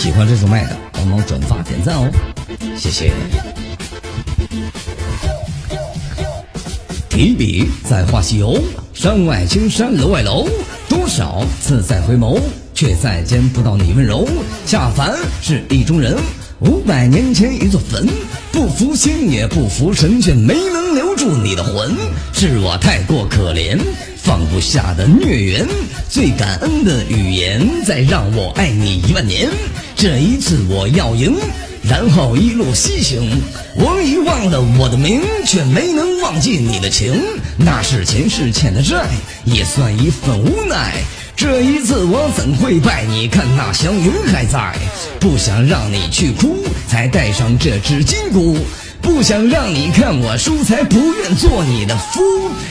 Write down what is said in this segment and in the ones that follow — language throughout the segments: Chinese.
喜欢这首麦的，帮忙转发点赞哦，谢谢。提笔在画西游，山外青山楼外楼，多少次再回眸，却再见不到你温柔。下凡是意中人，五百年前一座坟，不服仙也不服神，却没能留住你的魂。是我太过可怜，放不下的孽缘，最感恩的语言，再让我爱你一万年。这一次我要赢。然后一路西行，我已忘了我的名，却没能忘记你的情。那是前世欠的债，也算一份无奈。这一次我怎会败？你看那祥云还在，不想让你去哭，才带上这只金箍。不想让你看我输，才不愿做你的夫。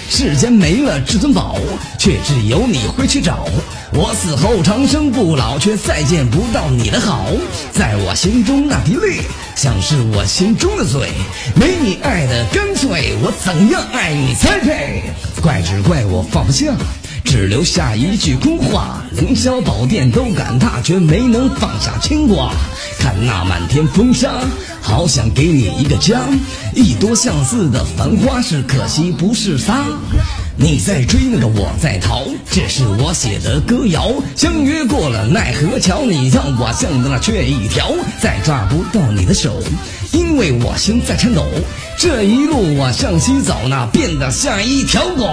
世间没了至尊宝，却只有你会去找。我死后长生不老，却再见不到你的好。在我心中那滴泪，像是我心中的罪。没你爱的干脆，我怎样爱你才配？怪只怪我放不下，只留下一句空话。凌霄宝殿都敢踏，却没能放下牵挂。看那满天风沙，好想给你一个家。一朵相似的繁花，是可惜不是仨。你在追那个我在逃，这是我写的歌谣。相约过了奈何桥，你让我像那雀一条，再抓不到你的手，因为我心在颤抖。这一路我向西走，那变得像一条狗。